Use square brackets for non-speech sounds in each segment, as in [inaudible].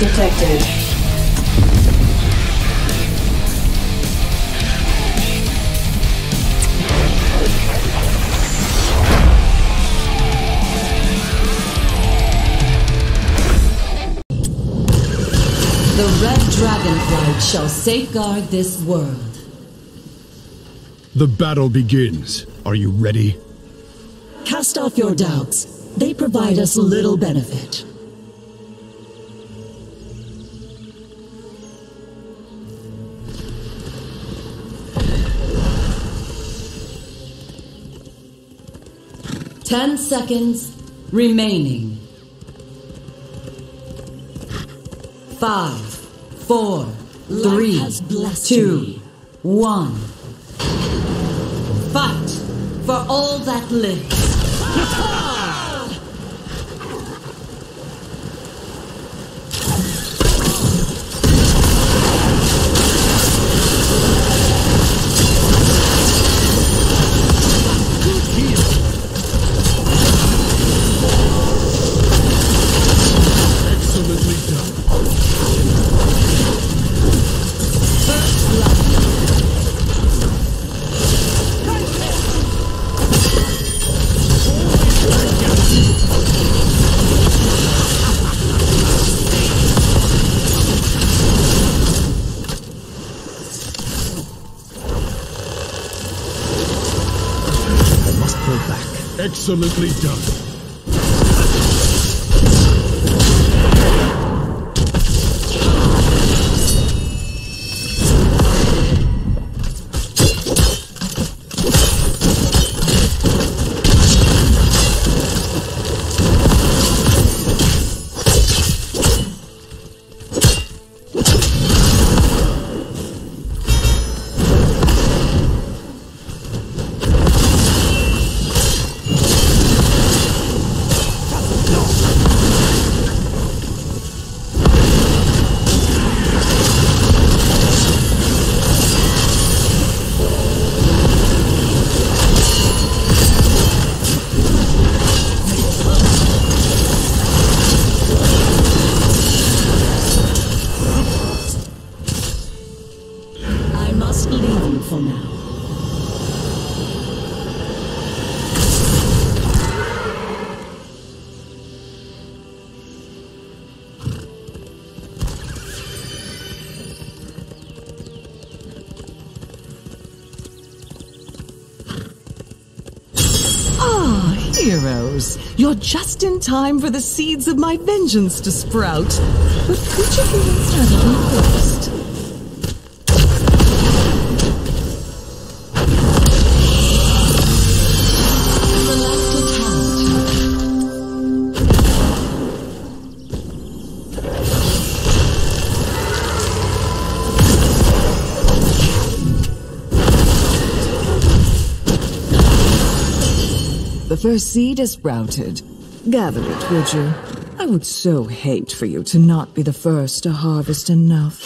detected. The red dragonflight shall safeguard this world. The battle begins. Are you ready? Cast off your doubts. They provide us little benefit. Ten seconds remaining. Five, four, three, two, me. one. Fight for all that lives. Excellently done. Heroes. You're just in time for the seeds of my vengeance to sprout. But of you eating first? First seed is sprouted. Gather it, would you? I would so hate for you to not be the first to harvest enough.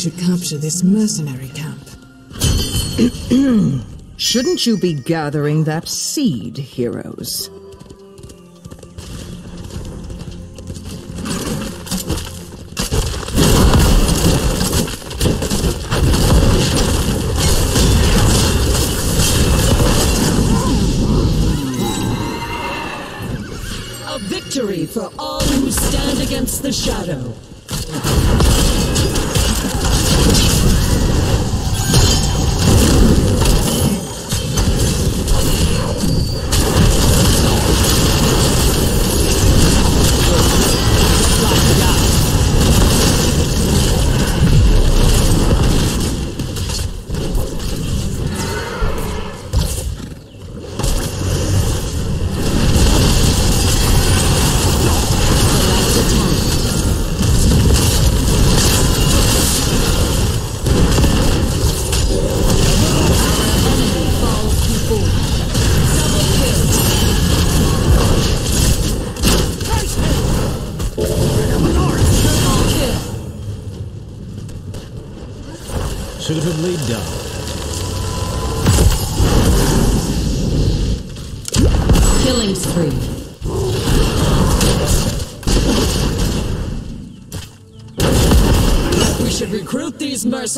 Should capture this mercenary camp. [clears throat] Shouldn't you be gathering that seed, heroes? A victory for all who stand against the shadow.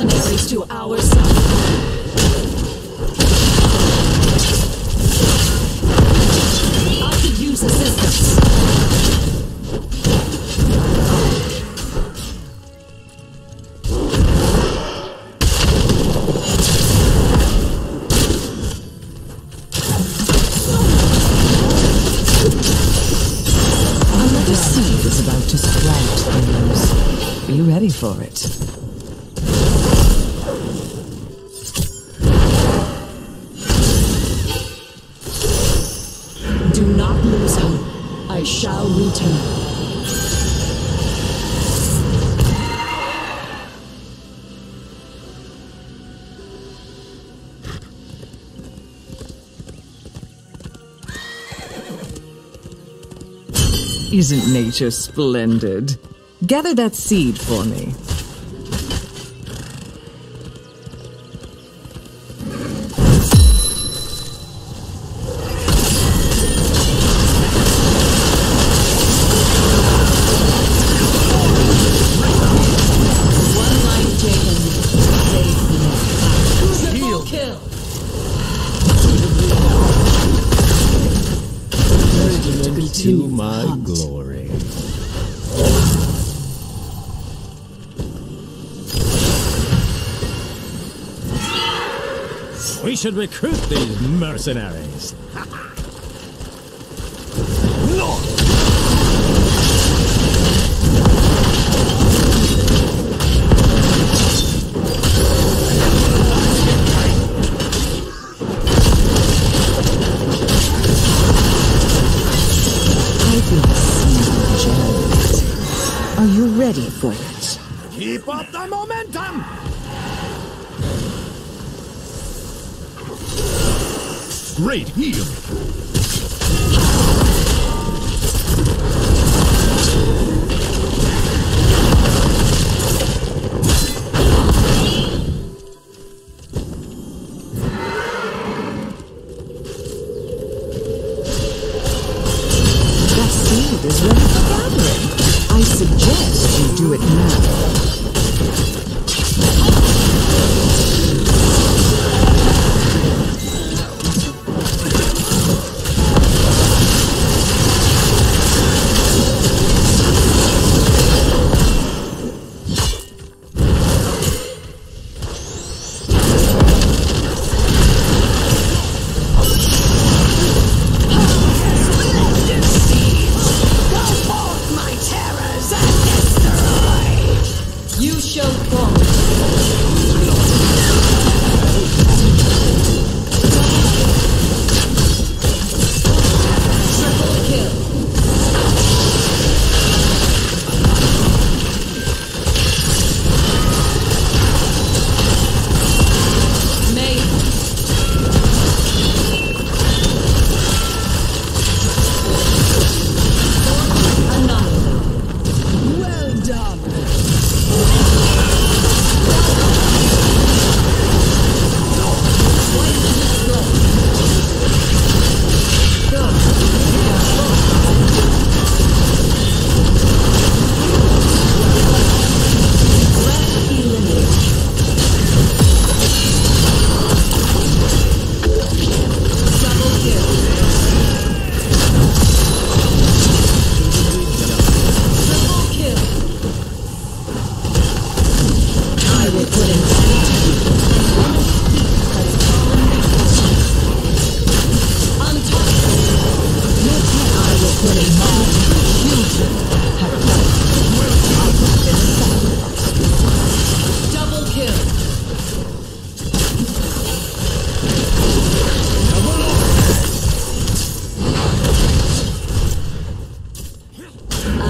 Mercenaries to our side. I could I shall return. Isn't nature splendid? Gather that seed for me. To my glory. We should recruit these mercenaries. [laughs] Are you ready for it? Keep up the momentum! Great heal!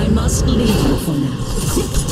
I must leave for now.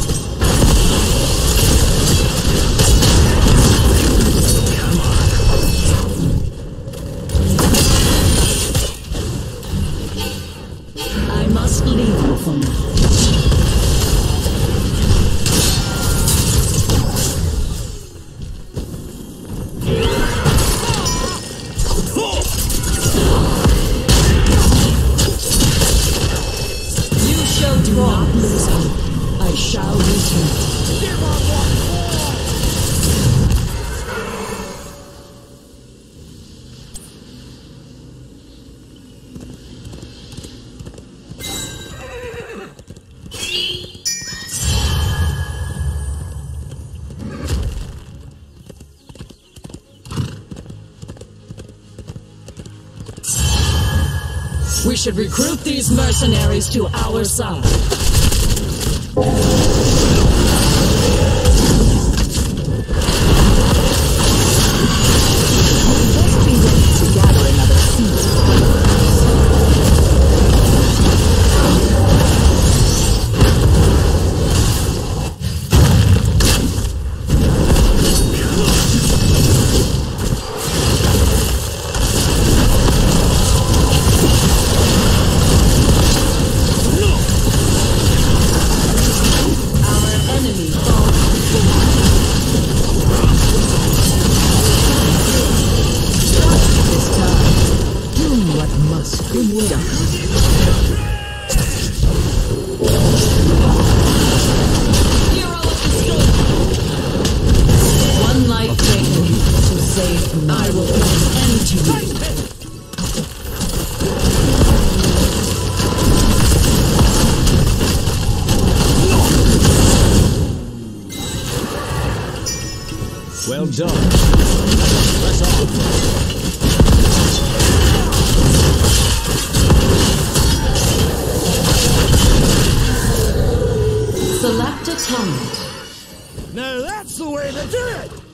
Should recruit these mercenaries to our side. Well done. Press on. Select a talent. Now that's the way to do it!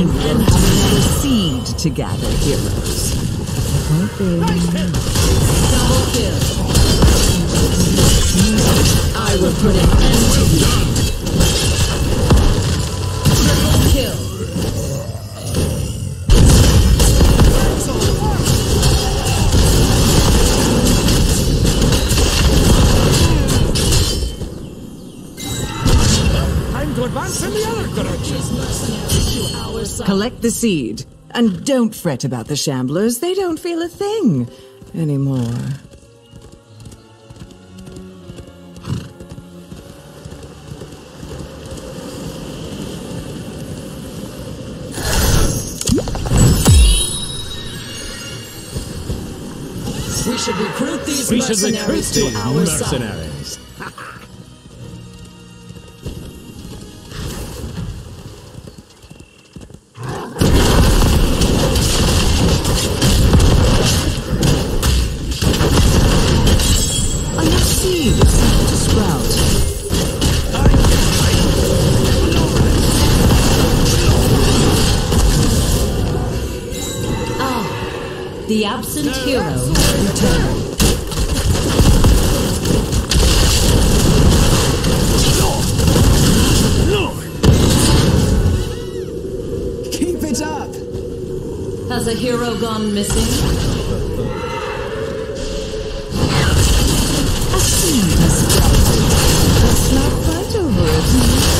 We'll to seed to gather, heroes. double kill. I will put an end to you. Collect the seed. And don't fret about the shamblers. They don't feel a thing anymore. We should recruit these We should recruit mercenaries to these our side. mercenaries. The absent hero has returned. Keep it up! Has a hero gone missing? A seed has sprouted. Let's not fight over it.